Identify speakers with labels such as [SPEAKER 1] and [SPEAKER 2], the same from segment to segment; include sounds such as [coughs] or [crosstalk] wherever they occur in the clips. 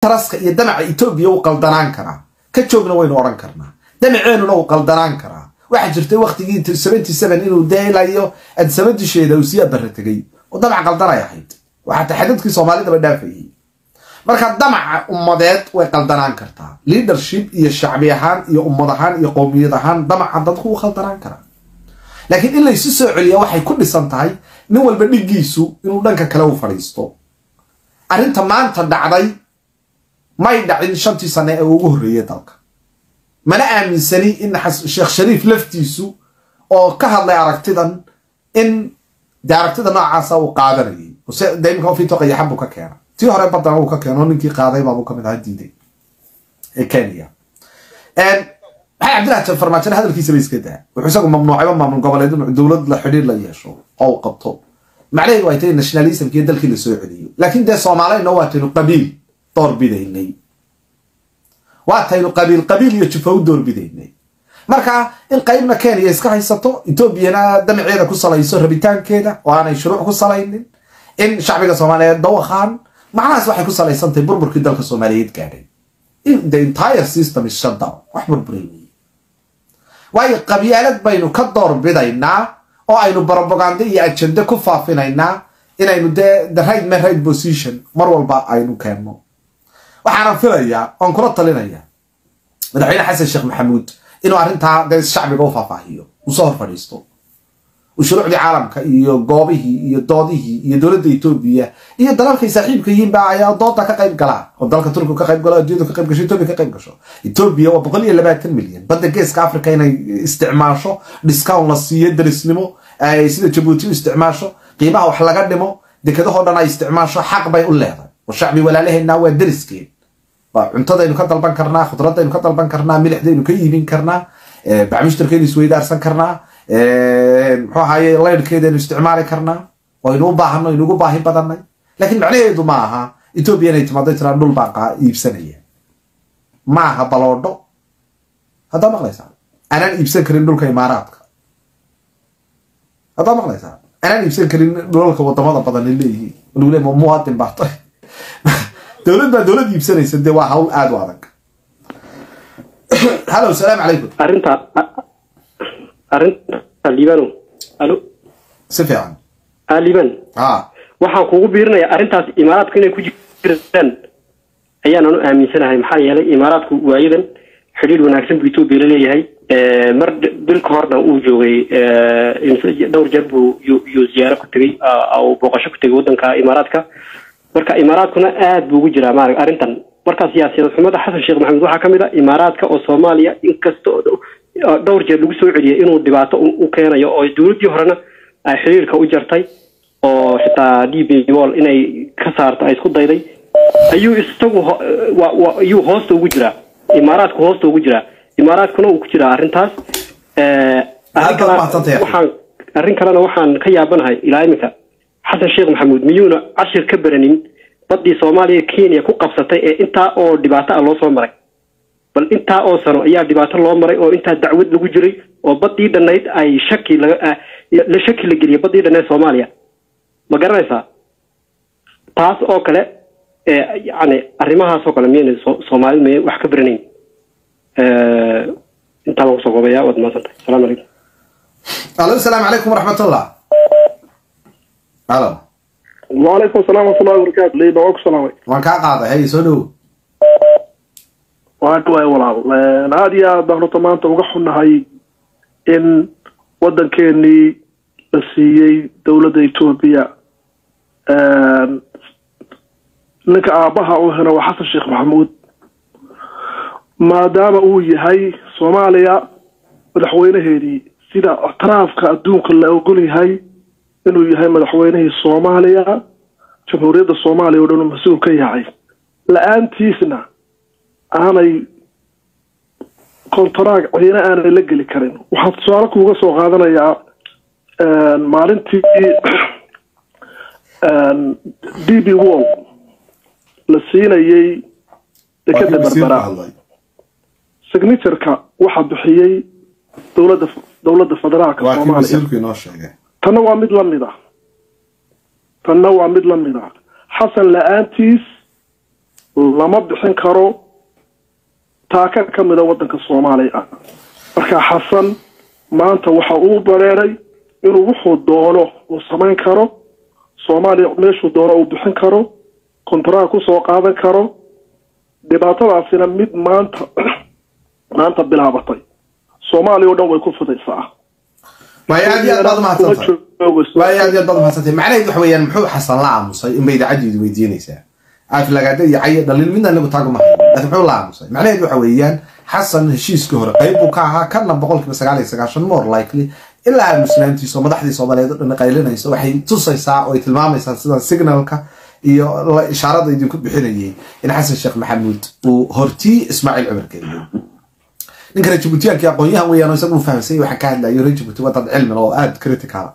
[SPEAKER 1] taraska iyo damaca etoobiya uu qaldanaan karaa. Ka joogna waynu odhan karnaa. Damaceenuna uu qaldanaan karaa. Waxaa jirtay seven inuu deelayo adisaba dusheeda uu sii abara tegay. Oo damac qaldanay ahayd waxaa taxadudkii soomaalidaba dhaafayay. Marka damaca ummadeed way qaldanaan kartaa. Leadership iyo shacbi ahaan iyo ummad ahaan iyo qowmiyad ahaan damaca dadku uu qaldanaan karaa. Laakiin in laysu soo celiya waxay ku dhisan tahay nin walba dhiggiisu inuu dhanka kale u fadhiisto. Arrinta maanta dhacday may dhacin shantii sane ee ugu horreeyay dalka. Mana aaminsani in sheekh shariif laftiisu oo ka hadlay aragtidan in de aragtida noocaasa uu qaadanayay. Daimka fito qayaxan buu ka keena tii hore baddana uu ka keeno ninkii qaaday baabuu ka mid ahaa diiday ee kenya. Maxay cabdillahi farmaajona hadalkiisaba iska daa wuxuu isagu mamnuucayba maamul goboleed inuu dowlad la xidhiir la yeesho oo uu qabto. Macnaheedu ay tahay nationalismkiiyo dalkii la soo celiyo laakiin dee soomaaliyna waataynu qabiil doorbidaynay waataynu qabiil qabiil iyo jufa u doorbidaynay marka in qaybna kenya iska haysato etoobiyana damaceeda ku salayso rabitaankeeda oo aanay shuruuc ku salaynin. In shacbiga soomaaliyeed dawaqaan macnahaas waxay ku salaysantahay burburkii dalka soomaaliyeed gaadhay. The entire system is shut down. Wax burburay wey waayo qabyaalad baynu ka doorbidaynaa oo aynu barobagando iyo ajende ku faafinaynaa inaynu dee the right man right position mar walba aynu keenno waxaana filayaa oon kula talinaya. Madaxweyne xasan sheekh maxamuud inuu arrintaa shacbiga u faahfaahiyo uu soo hor fadhiisto uu shuruucdii caalamka iyo goobihii iyo doodihii iyo dowladda etoobiya iyo dalalkay saaxiibka yihiinba ayaa dooda ka qayb galaa oo dalka turkiga ka qayb galo adduunyadu ka qayb gasho etoobiya ka qayb gasho. Etoobiya waa boqol iyo labaatan milyan. Badda geeska africa inay isticmaasho discount la siiyo darisnimo sida jabuuti u isticmaasho qiimaha wax laga dhimo dekedahoo dhan ay isticmaasho xaq bay u leedahay oo shacbi walaalaheenna waa dariskeen cuntadaynu ka dalban karnaa khudradaynu ka dalban karnaa milixdaynu ka iibin karnaa bacmushtarkaynu isweydaarsan karnaa muxuu ahaye laydhkeedaynu isticmaali karnaa waynu u baahano aynu ugu baahi badanay laakiin macnaheedu ma aha etoobiya inay timaado tiraan dhul baan iibsanaya ma aha baloodho haddaa maqlaysaa anaan iibsan karin dhulka imaaraadka haddaa maqlaysaa anaan iibsan karin dhulalka waddamada badan ay leeyihiin lagu leey muwaadin baa tahay [laughs] dowlad baa dowlad iibsanaysa dee waa hawl aada u adag. [coughs] Hallo salaamu calaykum
[SPEAKER 2] arrinta arrinta libano alo?
[SPEAKER 1] Si fiican.
[SPEAKER 2] A liban
[SPEAKER 1] a
[SPEAKER 2] waxaan kugu biirinayaa arrintaas imaaraadku inay ku jiraan. Ayaananu aaminsanahay maxaa yeelay imaaraadku waayadan xidhiir wanaagsan buu etoobiya la leeyahay. Mar bil ka horna uu joogay dhowr jeer buu yuu ziyaaro ku tegey uu booqasho ku tegay waddanka imaaraadka marka imaaraadkuna aad buu ugu jiraa maarag arrintan. Marka siyaasiyad xumada xasan sheekh maxamed waxaa ka mid a imaaraadka oo soomaaliya inkasta dhowr jeer lagu soo celiyay inuu dhibaato u keenayo oo dowladdii horena ay xiriirka u jartay oo xitaa d b wall inay ka saarto ay isku dayday. Ayuu isagu ayuu hoosta ugu jiraa. Imaaraadku hoosta ugu jiraa. Imaaraadkuna uu ku jiraa arrintaas. Waxaan arrin kalena waxaan ka yaabanahay ilaa iminka xasan sheekh maxamuud miyuuna cashir ka beranin baddii soomaaliya kenya ku qabsatay ee intaa oo dhibaato ah loo soo maray? Bal intaa oo sano ayaa dhibaato loo maray oo intaa dacwad lagu jiray oo baddii dhannayd ay shaki laga la shaki la geliyay baddii dhannayd soomaaliya. Ma garanaysaa? Taas oo kale yani arrimahaas oo kale miyayna soomaalida may wax ka beranayn intaa baan ku soo koobaya waad mahadsantahay. Asalaamu calaykum
[SPEAKER 1] alo asalaamu calaykum waraxmatullah halo
[SPEAKER 3] waalaykum assalam waraxmatullahi wabarakatu liida waa ku salaamay.
[SPEAKER 1] Waan kaa qaaday hay soo dhowo
[SPEAKER 3] waaka waay walaal aada iyo aad baan horta maanta uga xunnahay in waddankeenii la siiyey dowladda etoobiya ninka aabbaha u helo waa xasan sheekh maxamuud. Maadaama uu yahay soomaaliya madaxweynaheedii sida ictiraafka adduunka la ogol yahay inuu yahay madaxweynihii soomaaliya jamhuuriyadda soomaaliya oo dhan uu mas'uul ka yahay. La'aantiisna aanay kontaraag ciina aanay la geli karin. Waxaan tusaale kuuga soo qaadanayaa maalintii d b wall la siinayey dekeda berbera signatureka waxaa bixiyey dowladda dowladda federaalka soomaaliya tanna waa mid la mid ah tanna waa mid la mid ah xasan la'aantiis lama bixin karo taaka ka mida waddanka soomaaliya. Marka xasan maanta waxa uu bareeray inuu wuxuu doono uu samayn karo soomaaliya meeshuu doono uu bixin karo kontaraa ku soo qaadan karo dhibaatadaasina mid maanta [clears throat] maanta bilaabatay. Soomaaliya o dhan way ku fidaysaa
[SPEAKER 1] macnaheed waxa weeyaan muxuu xasan la aamusay inba idaacaddeedu weydiinaysaa. Aaflagaada iyo cayo dhalin midna anagu taaguma hayno laakiin muxuu la aamusay macnaheed waxa weeyaan xasan heshiiskii hore qayb buu ka ahaa kana boqolkiiba sagaal iyo sagaashan more likely ilaa aamusnaantiisa oo madaxdii soomaaliyeed oo dhan qaylinayso waxay tusaysaa oo ay tilmaamaysaa sida signalka iyo ishaarada idinku bixinayay in xasan sheekh maxamuud uu hortii ismaaciil cumar geliyay ninka reer jibuutiyaanki aqoon-yahan weeyaan oo isagu uu fahamsanyay waxaan ka hadlayo reer waa dad cilmi oo aada critical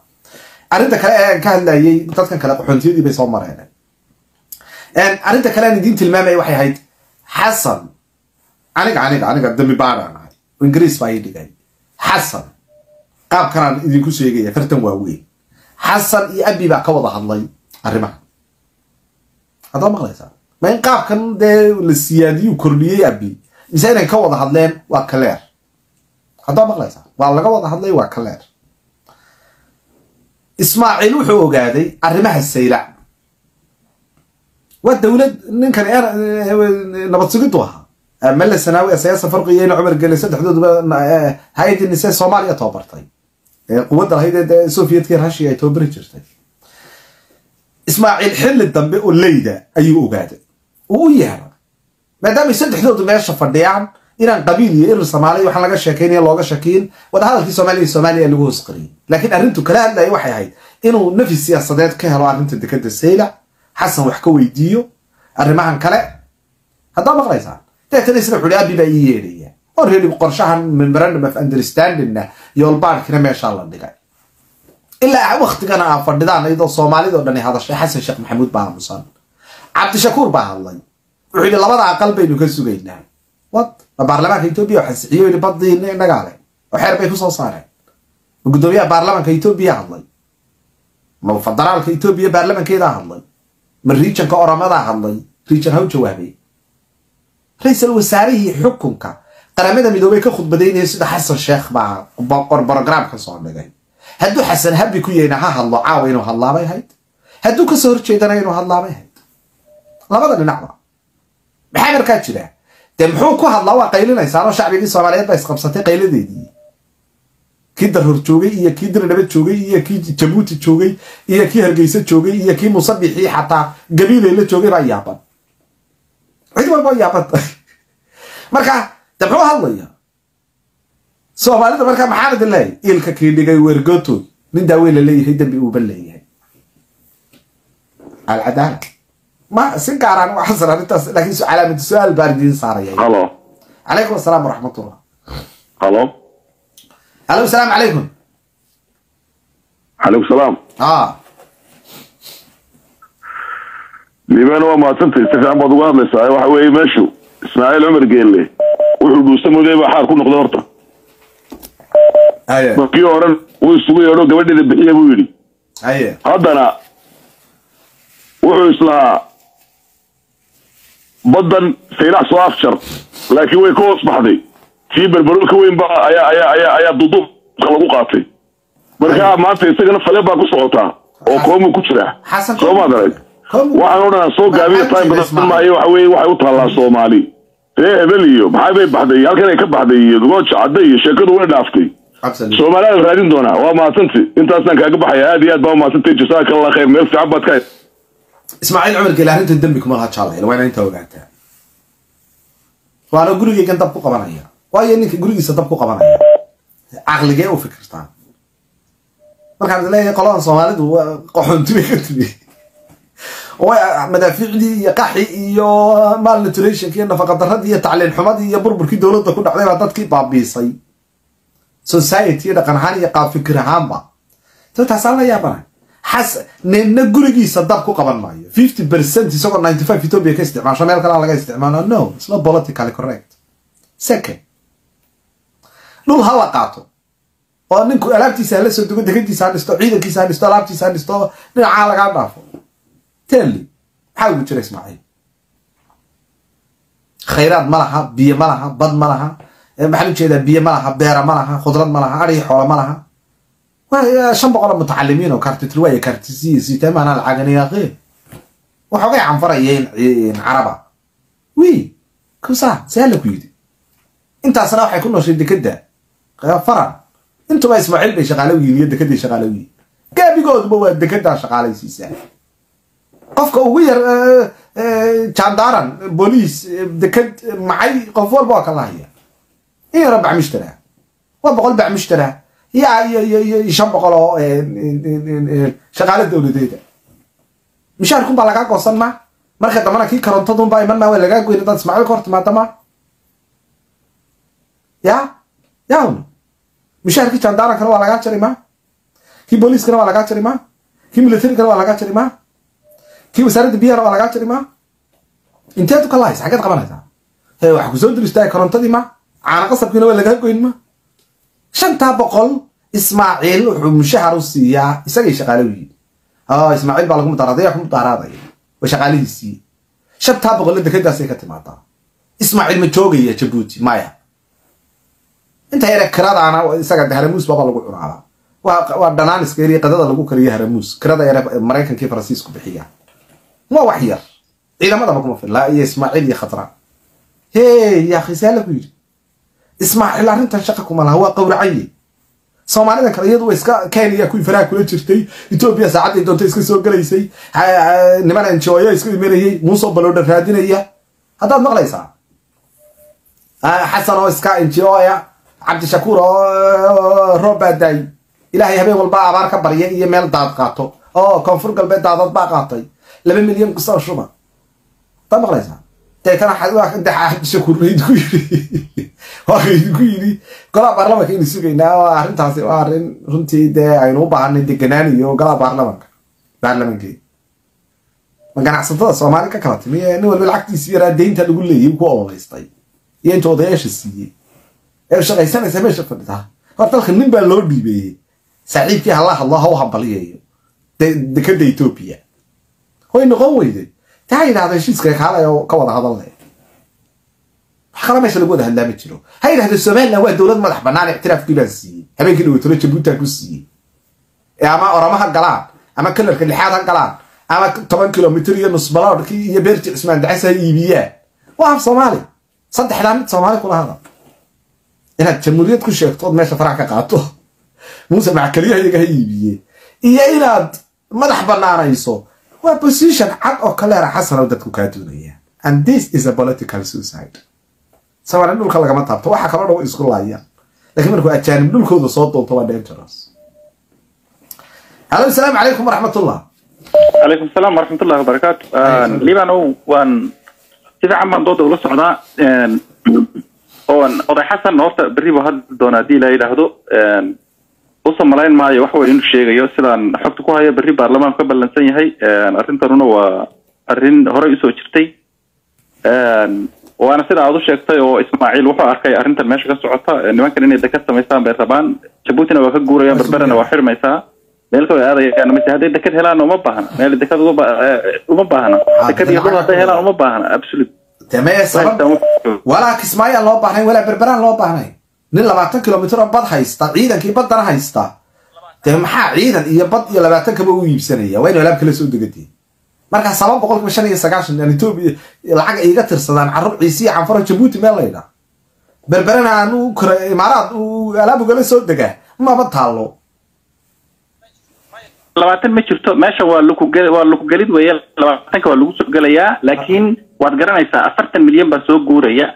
[SPEAKER 1] arrinta kale aan ka hadlayay dadkan kale qaxoontiyadii bay soo mareen. Arrinta kale aan idiin tilmaamaya waxay ahayd xasan aniga aniga aniga dambi baadhaan ahay ingiriis baa ii dhigay. Xasan qaabkanaan idinku sheegaya fartan waaweyn xasan iyo abi baa ka wada hadlay arrimaha haddaad maqlaysaa? Ma in qaabkan dee la siyaadiyuu kordhiyey abi mise inay ka wada hadleen waa kaleer haddaad maqlaysaa? Waa laga wada hadlay waa kaleer ismaaciil wuxuu ogaaday arrimaha saylac waa dowlad ninkan nabad sugiddu ahaa. Malla sanaawi siyaasa farqiya ina cumar gelin saddexdooduba hay'addii nise soomaaliya tababartay quwadda lahayd ee sovietkii rushiya ay tababari jirtay. Ismaaciil xilli dambe oo leyda ayuu ogaaday. Uu u yeeray maadaamay saddexdoodu meesha fadhiyaan inaan qabiil iyo irir soomaaliya waxaan laga sheekaynaya looga shakiyin wadahadalkii soomaaliya soomaaliya lagu hoos qariyay laakiin arrintu kala hadlaya waxay ahayd inuu nafis siyaasadeed ka helo arrinta dekada saylac xasan wax ka weydiiyo arrimahan kale. Haddaa maqlaysaan deetana isna wuxuu abi baa ii yeedhaya. Oo reeli qorshahan memorandum of understandingna yoolbaadhkina meeshaa la dhigay. Ilaa waktigana aa fadhidaan iyadoo soomaalidao dhan ay hadashay xasan sheekh maxamuud baa aamusan cabdishakuur baa hadlay wuxuu yidhi labada aqal baynu ka sugaynaa wad ma baarlamaanka etoobiya waxaa sixiyo yidhi badii innagaa leh oo xeer bay ku soo saareen ma guddoomiyaha baarlamaanka etoobiya hadlay ma federaalka etoobiya baarlamankeedaa hadlay ma riijanka oramadaa hadlay riijan ha u jawaabay ra'iisul wasaarihii xukunka qaramada midoobey ka khudbadaynaya sida xasan sheekh baa brogramka soo dhigay hadduu xasan habi ku yahayna ha hadlo caawa inuu hadlaabay hayd hadduu ka soo horjeedana inuu hadlaabay hayd labada dhinacba maxaa markaa jira? Dee muxuu ku hadlaa? Waa qaylinaysaanoo shacbigii soomaaliyeed baa isqabsatay qayladeedii kii darhor joogay iyo kii dirinabad joogay iyo kii jabuuti joogay iyo kii hargeysa joogay iyo kii musabixii xataa gabiilay la joogay baa yaaban. Cid walba yaaban. [laughs] Marka de muxuu hadlaya soomaalida markaa maxaan idin leeyahy kii dhigay wergotoy nin daaweyn la leeyahay dembi uuba leeyahay. Alcadaala si gaaraan u xasan arrintaas laakiin calaamatu su-aal baan idiin saaraya
[SPEAKER 4] halo
[SPEAKER 1] calaykum asalaam waraxmatullah
[SPEAKER 4] halo
[SPEAKER 1] halo asalaamu calaykum
[SPEAKER 4] calaykum salaam
[SPEAKER 1] a
[SPEAKER 4] liibana waa mahadsantay si fiican baad uga hadlaysaa waxa weeye meeshu ismaaciil cumar geelle wuxuu dhuusa mudee baa xaar ku noqday horta
[SPEAKER 1] haye
[SPEAKER 4] markii horen wuu isugu yeedho gabadheeda bixiya buu yidhi
[SPEAKER 1] haye
[SPEAKER 4] haddana wuxuu islahaa baddan saylax soo afjar laakiin way ka hoos baxday. Tii berberool ka weyn ba ayaa duduubka lagu qaatay. Marka maanta isagana fale baa ku socotaa oo koomu ku jira.
[SPEAKER 1] Xasan
[SPEAKER 4] soo maad arag
[SPEAKER 1] Koomu-
[SPEAKER 4] waxaan odhanaa soo gaabiya time badan maayo waxa weeye waxay u taallaa soomaali. Ree hebel iyo bay baxday? Halkan ay ka baxday iyo gooja cadda iyo sheekadu way dhaaftay. La raadin doonaa. Waa mahadsanti intaasaan kaaga baxaya aad iyo aad baa umahadsantay jasaaka allah khayr meel fiican baad ka
[SPEAKER 1] ismaaciil cumar gele arrintan dembi kuma laha jaalayl waa ina intaa ogaataa waana gurigeygan dab ku qabanaya. Waayo ninka gurigiisa dab ku qabanaya. Caqligee u fikirtaa markaan leeyahay qoladan soomaalidu waa qaxoonti bay ka timi madaafiicdii iyo qaxi iyo malnuturationki iyo nafaqadaradii iyo tacliin xumadii iyo burburkii dowladda ku dhacday baa dadkii baabiisay. Society iyo dhaqan ahaan iyo qaab fikir ahaanba. So taasaan la yaabana nina gurigiisa dab ku qaban maayo. isagoo ninety isticmaasho meel kalea laga isticmaalo? No it's not politically correct. Second dhul ha qaato. Oo ninku alaabtiisa hala soo dugo dekadiisa ha dhisto ciidankiisa ha dhisto alaabtiisa ha dhisto dhinacaa lagaa dhaafo. Telly maxaa ugu jira ismaaciil khayraad ma laha biyo ma laha bad ma laha maxaan u jeedaa biyo ma laha beera ma laha khudrad ma laha adhii xoola ma laha waa shan boqol oo mutacalimiin oo kartitriwaya kartisiya sitamaana lacaganiyaaqee waxoogay canfarayeen caraba wi kusa saala ku yidhi intaasna waxay ku nooshay dekeda faran intuba ismaaciil bay shaqaalo yihiin iyo dekeday shaqaalo yihiin gaabigoodba waa dekedaa shaqaalaysiisaa qofka ugu yar jandaran booliis deked macay qof walba waa ka lahaya in yaro bacmushtara waa boqol bacmushtara ya iyo shan boqol oo shaqaalo dowladeeda mishaarkun baa lagaa goosan ma marka dambana kii korontadun baa iman ma waa lagaa goyn ismaaciil ka hor timaada ma ya yawn mishaarkii jandarankana waa lagaa jari ma kii booliiskana waa lagaa jari ma kii militarigana waa lagaa jari ma kii wasaaradda biyahana waa lagaa jari ma inteed ka lahaysa xaggeed qabanaysaa he waxa ku soo diristaa korontadii ma caana qasabkiina waa lagaa goyn ma shantaa boqol ismaaciil wuxuu mushahar u siiyaa isagay shaqaalo yihiin ismaaciil baa lagu mudaaraday wax mudaaraadaya waa shaqaalihiisii shantaa boqolle dekedaasay ka timaadaa. Ismaaciil ma joogaya jabuuti maya. Inta yare kiradaana isaga haramuus baba lagu cunaabaa waa dhanaaniska yar qadada lagu kariyo haramuus. Kirada yare maraykankii faransiisku bixiya. Waa wax yar. Ciidamadaba kuma filla iyo ismaaciil iyo khatra he yaa khisaala ku yidhi ismaaciil arrintan shaqa kuma laha waa qawracaye soomaalidan kale iyadu iska kenya kuwii faraha kula jirtay etoobiya saacadday doonta iska soo gelaysay niman enjoyo iska imanayay muusoo baloodha raadinaya. Haddaad maqlaysaa? Xasan oo iska enjoya cabdishakuur oo roob baa daay ilaahay habeen walba abaar ka barya iyo meel daad qaato. Oo koonfur galbeed daadad baa qaatay. Laba milyan ku soo shuba haddaad maqlaysaa? Deetana cabdishakuur yidhi waa [laughs] idinku yidhi golaha baarlamanka aynu sugaynaa oo arrintaasi waa arrin runtii dee aynu u baahanay deganaan iyo golaha baarlamanka baarlamankee ma ganacsatada soomaali ka kala timi nin walba lacagtiisi yaraa deynta lagu leeyay ku ololeystay iyo inta odayaasha siiyey ee shaqaysanaysa meesha fadhidaa hor dalka nin baa loo dhiibeeyey saaxiibkii hala hadlo ha u hambaliyayo dekeda etoobiya way noqon weyday taa yidhahda heshiiska kaalay oo ka wada hadal kala meesha lagu wada hadlaa ma jiro ha yidhahda somaliland waa dowlad madax bannaan ictiraafkii baan siiyey. Habeenkii dhawatolo jabuutan ku siiyey. Ama orama ha galaan ama kalarka lixaad ha galaan ama toban kilomitr iyo nusbaloodhkii iyo beerti cismaan daxas ha iibiyaan. Waa af soomaali. Saddexdaa mid soomaali kula hadal inaad jamhuuriyad ku sheegto ood meesha farax ka qaato. [laughs] Muuse macakeliyaha iyaga ha iibiyee iyo inaad madax banaanayso waa position cad oo kaleera xasan oo dadku kaa doonayaan and this is a political suicide sawaarin dhulka lagama taabto waxa kaloo dhan way isku laayaan. Lakiin markuu ajaanib dhulkooda soo doonto waa dangerous alo asalaamu calaykum waraxmatullah.
[SPEAKER 5] Calaykum salaam waraxmatullahi wabarakaatu liibanow waan si fiican baan dooda ula socdaa oon oday xasan horta berri buu hadli doona haddii la yidhaahdo usa malayn maayo wax weyn inuu sheegayo sidaan xogta ku haya berri baarlamaanku ka ballansan yahay. Arrintanuna waa arrin horey u soo jirtay waana sida aad u sheegtay oo ismaaciil wuxuu arkay arrintan meesha ka socota nimankan inay dekad samaystaan bay rabaan jabuutina waa ka guurayaan berberana waa xirmaysaa. Meel kale aadayaan mise hadday dekad helaan uma baahna. Meel dekad uma baahna. Dekad iyo dhul hadday helaan uma baahna absolute.
[SPEAKER 1] Sabab walaa kismaayaan loo baahnayn walaa berberaan loo baahnayn. Nin labaatan kilomitr oo bad haysta ciidankii baddana haysta. Dee maxaa ciidan iyo bad iyo labaatan kaba u iibsanaya? Waa inu alaab kala soo degatee markaa saba boqolkiiba shan iyo sagaashan aan etoobiya lacag iga tirsadaan carruur ciisiya canfaro jabuuti meel laydha berberana aan u kora imaaraad uu alaab ugala soo degaa maba taallo.
[SPEAKER 5] Labaatan ma jirto meesha waa lukugel waa lukugelid weeye labaatanka waa lagu soo gelayaa laakiin waad garanaysaa afartan milyan baa soo guuraya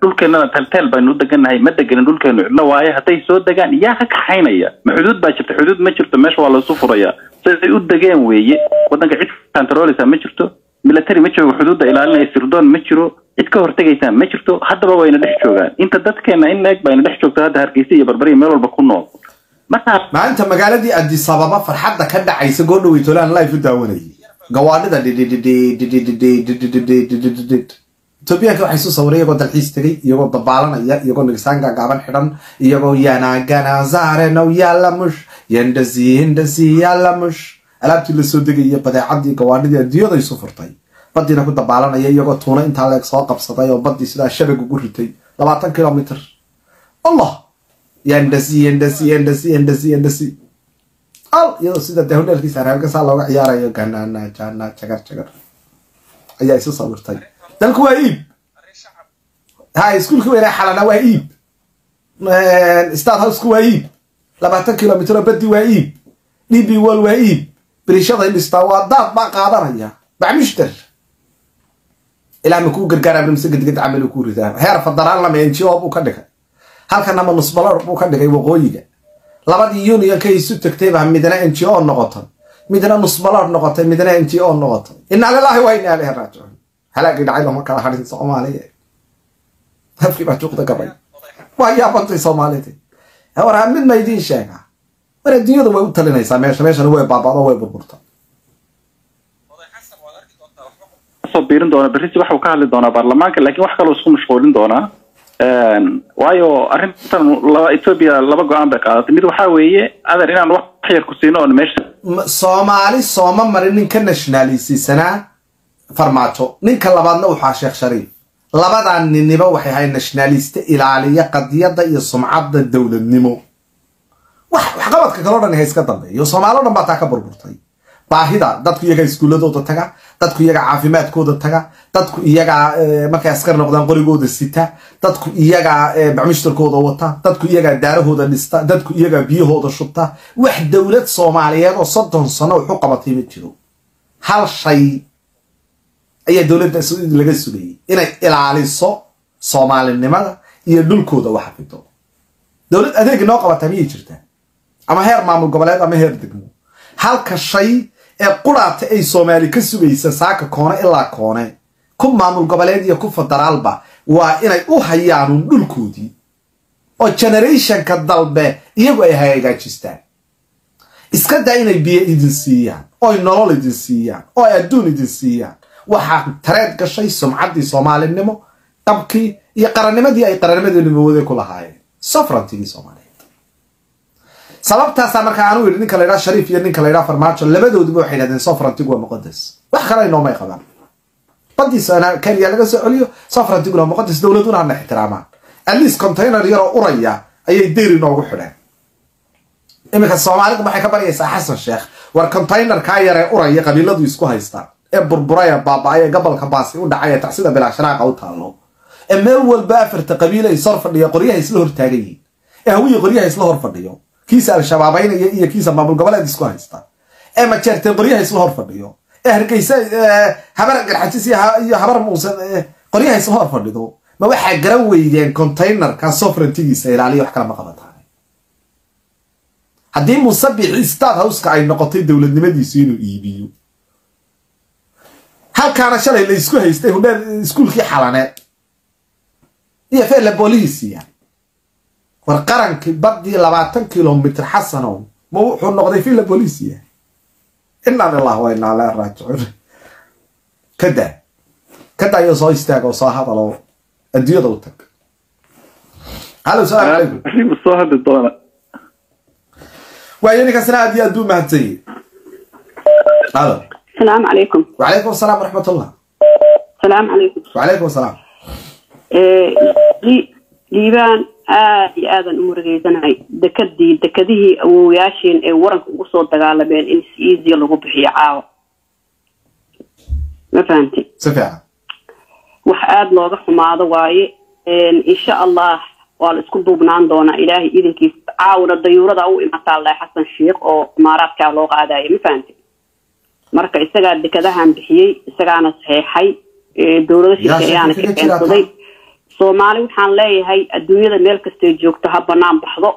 [SPEAKER 5] dhulkeenana talteel baynu u degannahay ma deganin dhulkeenu cidlo waaye hadday soo degaan yaa ka kaxaynaya. Ma xuduud baa jirta xuduud ma jirto meesha waa laisu furaya siday u degeen weeye waddanka cid kantarooleysa ma jirto military ma joogo xuduudda ilaalinaya sirdoon ma jiro cid ka hortegaysaa ma jirto haddaba wayna dhex joogaan inta dadkeena in eeg bayna dhex joogto hadda hargeysa iyo barbariya meel walba ku nool
[SPEAKER 1] maalinta magaaladii addis ababa farxadda ka dhacaysa goo dhawey tolaan life u daawanayay gawaadhida etoobiyaanka waxay soo sawiray iyagoo dalxiis tegay iyagoo dabaalanaya iyagoo nigisaanga gaaban xidhan iyagoo yanaganazarenow yaalamush yandasi hindasi yaalamush alaabtii la soo degaya badeecadii gawaadhidii adduunyada isu furtay baddiina ku dabaalanaya iyagoo tuuna intaa leeg soo qabsaday oo baddii sidaa shabag ugu ritay labaatan kilomitr allah yandasi yandasi yandasi yandasi yandasi al iyadoo sida dee hodheelkiisa haraalgasaa looga ciyaarayo ganana jana jagar jagar ayaa isu sawirtay dalku waa iib ha iskuulki weynaa xalana waa iib stad housku waa iib labaatan kilomitr oo baddi waa iib. Db wall waa iib. Birishada dhistaa waa daad baa qaadanaya. Bacmushtar ilaa ma kuu gargaara mise gedged camal kuu ridaa. Heer federaalna ma ngo buu ka dhigay. Halkana nusbalar buu ka dhigay waqooyiga. Labadii unionka isu tagtayba midna ngo noqotay midna nusbalar noqotay midna ngo noqotay inaa lilahi waa inaa ilahi raajicuun. Halaagii dhacay lama kala hadhin soomaaliya. Afkii baa juuqda gabay. Waa yaabantay soomaalida waraa mid ma idiin sheegaa? Mar adduunyadu way u talinaysaa meesha meeshana way baabado way burburta
[SPEAKER 5] biirin doona berrisi waxuu ka hadli doonaa baarlamaanka laakiin wax kaloo isku mashquulin doonaa. Waayo arrintan etoobiya laba go'aan bay qaadatay mid waxaa weeye adeer inaan wax yar ku siino oon meesha
[SPEAKER 1] soomaali sooma marin nin ka nationaalisiisanaa farmaajo. Ninka labaadna waxaa sheekh shariif labadan niniba waxay ahay nationaliste ilaaliya qadiyadda iyo sumcadda dowladnimo. Wax waxqabadka kaloo dhan ha iska dambeeyo soomaali o dhan baa taa ka burburtay. Baahida dadku iyagaa iskuuladooda taga dadku iyagaa caafimaadkooda taga dadku iyagaa markay askar noqdaan qorigooda sita dadku iyagaa bacmushtarkooda wata dadku iyagaa daarahooda dhista dadku iyagaa biyahooda shubta. Wax dowlad soomaaliyeed oo soddon sano wuxu qabatay ma jiro. Hal shay ayaa dowladda laga sugayay inay ilaaliso soomaalinimada iyo dhulkooda wax xafido dowlad adeegi noo qabataa miyay jirtaa ama heer maamul goboleed ama heer degmo. Halka shay ee quraata ay soomaali ka sugaysa saaka koone ilaa koone. Ku maamul goboleed iyo ku federaalba waa inay u hayaanun dhulkoodii. Oo generationka dalbe iyagu ay hagaajistaan. Iska daa inay biyo idin siiyaan ooy nolol idin siiyaan oo ay adduun idin siiyaan waxaa tareed gashay sumcaddii soomaalinimo qabkii iyo qarannimadii ay qarannimadii nimawade ku lahaayeen. Sofrantigii soomaaliyeed sababtaasaa markaa aanu yidhi ninka laydhaha shariif iyo ninka laydhaha farmaajo labadooduba waxay yidhahdeen sofrantigu waa muqadas wax kale noomay qabaan. Badiisa kenya laga soo celiyo sofrantiguna waa muqadas dowladuna hana ixtiraamaan. Atleast container yaroo uraya ayay deyri noogu xidheen. Iminka soomaalidu waxay ka baryaysaa xasan sheekh war containerkaa yaree uraya qabiiladu isku haystaan ee burburaya baaba-ay ee gobolka baasi u dhacay ee tacsida bilaa sharaaqa u taallo. Ee meel walba afarta qabiil ay sor fadhiya qoryaha isla hortaagan yihiin. Ee hawiyi qoryaha isla hor fadhiyo. Kiisa al-shabaabaynaya iyo kiisa maamul goboleed isku haysta. Ee majeerteen qoryaha isla hor fadhiyo. Ee hargeysa habar garxajis iyo habar muuse qoryaha isla hor fadhido. Ma waxaa garan weydeen containerka sofrantigiisa ilaaliya wax kala ma qabataan haddii musabixi stad houseka ay noqotay dowladnimadiisu inuu iibiyo halkaana shalay la isku haystay hudheer iskuulkii xalaneed iyo feella boolihiisiya war qarankii baddii labaatan kilomitr xasanow ma wuxuu noqday villa booliisiya inaa lilah wa inaa la raajicuun. Kada kada iyo soo istaag oo soo hadal oo adduunyada u tag. Halo
[SPEAKER 5] soo hadli doona
[SPEAKER 1] waayo ninkaasna aad iyo aad buu mahadsanyay halo
[SPEAKER 6] السلام عليكم
[SPEAKER 1] وعليكم السلام ورحمة الله
[SPEAKER 6] السلام عليكم
[SPEAKER 1] وعليكم السلام
[SPEAKER 6] liibaan aad iyo aadan u murugeysanay dekadii dekadihii awowayaashiin ee waranka ugu soo dagaalameen in si easy lagu bixiyo caawa ma fahamtid
[SPEAKER 1] si fiican
[SPEAKER 6] wax aada looga xumaado waaye insha allah waa la isku duubnaan doonaa ilaahay idinkiis caawna dayuurada u imataa leh xasan sheikh oo imaaraadkaa loo qaadayo ma fahamtid marka isagaa dekadahan bixiyey isagaana saxeexay dowlado shirka ayaana ka keensaday soomaali waxaan leeyahay adduunyada meel kastay joogto ha banaan baxdo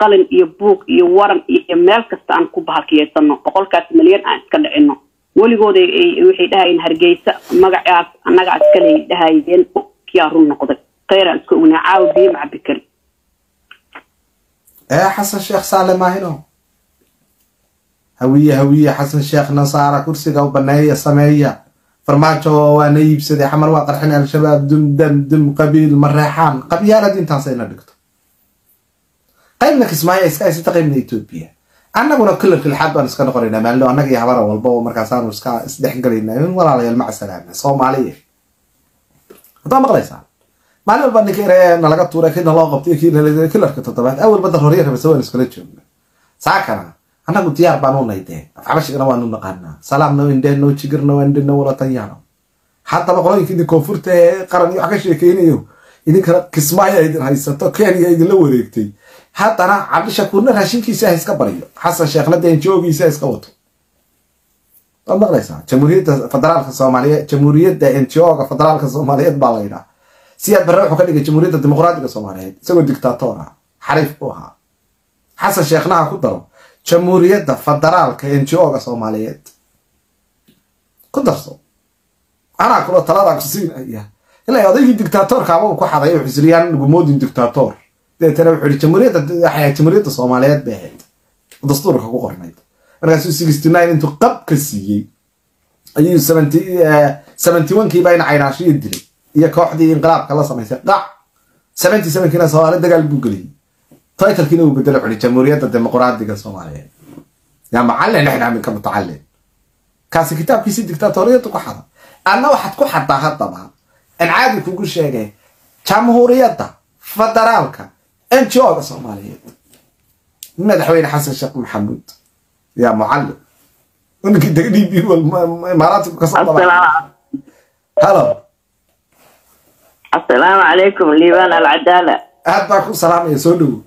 [SPEAKER 6] qalin iyo buug iyo waran iyo meel kasta aan ku bahalkiyeysano boqolkaas milyan aan iska dhicino weligood waxay dhahayeen hargeysa magacaas annaga askaley dhahayeen kiyaa run noqday. Khayraan iska ognaa caawa biyo macabi kari
[SPEAKER 1] ee xasan sheekh saale maahino hawiye hawiye xasan sheekh nasaara kursiga baneeya sameeya. Farmaajo waana iibsaday xamar waa qarxin al-shabaab dum dam dum qabiil mareexaan qabyaalad intaasayna dhigto. Qaybna kismaayo iska haysata qaybna etoobiya annaguna lixaad baan iska noqonaynaa maalino annaga iyo habara walba oo markaasaanu iska isdhexgelaynaa in walaalayaal maca soomaaliya. Haddaa maqlaysaa? Maalin walba ninka ere nalaga tuuray kii naloo qabtay kii kilarka toddobaad awalba darhorya rabase waan iskala joogna. Saakana annagu diyaar baan u dee afxabashigana waanu naqaanaa salaamno indheeno jigirno indhino walatanyaano haddaba qolooyinka idin koonfurta ee qaran iyo wax ka sheekeynayo idinkana kismaayo idin haysato kenya idinla wareegtay haddana cabdishakuurna raashinkiisa ha baryo xasan sheekhna deenjoogiisa ha iska wato waad maqlaysaa jamhuuriyadda federaalka soomaaliyeed jamhuuriyadda ngo-ga federaalka soomaaliyeed baa la yidhaha siyaad barre wuxuu ka dhigay jamhuuriyadda dimuqraadiga soomaaliyeed isagoo dictator ah xariif u ahaa xasan sheekhnaha ku daro jamhuuriyadda federaalka ngo-ga soomaaliyeed. Ku darso. Anaa kula taladaa ku siinaya ilaa odaygii dictatorkaaba uu ku xaday wuxuu isriyaan gumoodin dictator. Deetana wuxuu yihi jamhuuriyadda jamhuuriyadda soomaaliyeed bay ahayd. Dastuurka ku qornayd. Markaasuu sixty nine intuu qab ka siiyey ayuu seventy seventy one ina caynaashiyo dilay iyo kooxdii inqilaabka la samaysay. Qac! seventy seven kiina soomaali dagaal buu geliyey titlkiina uu bedelo xuli jamhuuriyadda dimuqraadiga soomaaliyeed yaa macallin ixna minka mutacallin kaasi kitaabkiisi dictatoriyaddu ku xada. Anna waxaad ku xadaa haddaba aan caadi kugu sheegay jamhuuriyadda federaalka ngo-ga soomaaliyeed. Madaxweyne xasan sheekh maxamuud. Yaa mucallim ninkii dagdhiib imaaraadka ka soo halo.
[SPEAKER 7] Asalaamu calaykum liibaan alcadaala
[SPEAKER 1] aad baa ku salaamaya soo dhowo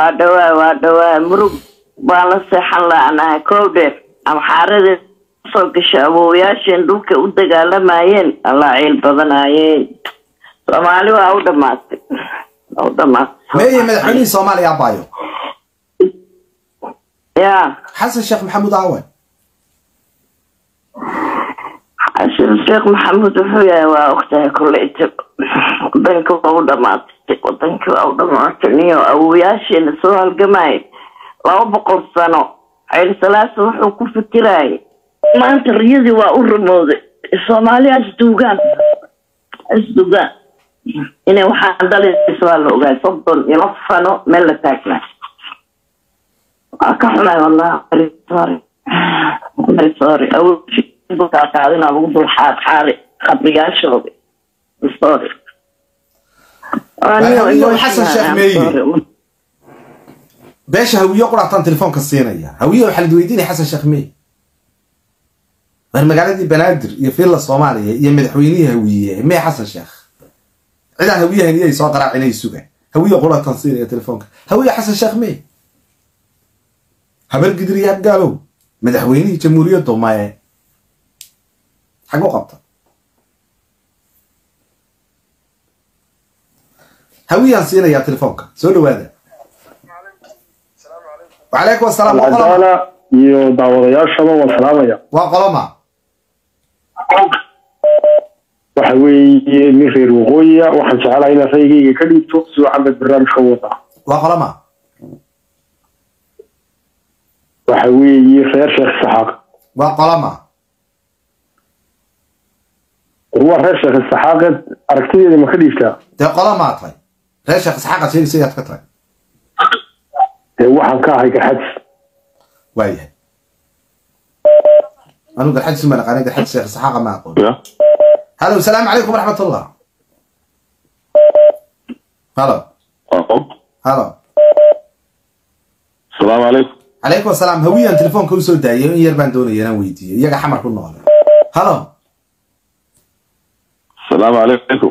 [SPEAKER 7] waa dhawaa waa dhawaa murug baan la seexan la-nahay kowdheer amxaaradii soo gashay awoowayaasheen dhulka u dagaalamayeen allaa ciil badanaayeen soomaali waa u dhamaatay waa u dhamaatay
[SPEAKER 1] meeye madaxweynihii soomaaliya abaayo
[SPEAKER 7] ya
[SPEAKER 1] xasan sheekh maxamuud aawe
[SPEAKER 7] xasan sheekh maxamuud wuxuu yahay waa ogtahay koleyta wadanka waa u dhamaatay wadankii waa u dhamaatay niyo awoowayaasheena soo halgamaya laba boqol sano ceyl salaasa wuxuu ku fikirayay maanta riyadii waa u ramooday soomaaliya isduugaan isduugaan inay waxaan dhalaysa waa la ogaay soddon iyo laba sano meel la taagnaa waa ka xunay wallahi awookaadina lagu dul xaad xaali qabriyaashooda sorry
[SPEAKER 1] Xasan Sheekh Meeye. beesha hawiyo quraataan telefoonka siinaya hawiyo waxaa la weydiinaya xasan sheekh mey war magaaladii banaadir iyo villa soomaaliya iyo madaxweynihii hawiye mee xasan sheekh cidaan hawiyahan iyay soo qaraacinay suga hawiyo quraataan siinaya telefoonka. Hawiyo xasan sheekh mey habar gidriyaab gaalow madaxweynihii jamhuuriyaddu maye xag u qabta hawiyaan siinayaa telefoonka soo dhawaada wacalaykum asalaam
[SPEAKER 8] wadaana iyo daawadayaashaba waan salaamaya
[SPEAKER 1] waa qoloma
[SPEAKER 8] waxa weeye nin reer waqooyiya waxaan jecelahay inaad raygayga ka dhiibto siduu camed barnaamijka wada
[SPEAKER 1] waa qoloma
[SPEAKER 8] waxa weeye reer sheekh saxaaq
[SPEAKER 1] waa qoloma
[SPEAKER 8] war waa reer reesha qasxaaqa sheegaysa yaad ka tahay waxaan ka ahay garxadis
[SPEAKER 1] waayahay anigu garxadis ma naqaanay garxadis qasxaaqa ma
[SPEAKER 4] aqoon
[SPEAKER 1] halo asalaamu calaykum waraxmat allah halo halo
[SPEAKER 4] asalaamu calaykum
[SPEAKER 1] calaykum asalaam hawiyaan telefoonka u daayay in yar baan doonaya inaan weydiiyo iyaga xamar ku noqday halo
[SPEAKER 4] asalaamu calaykum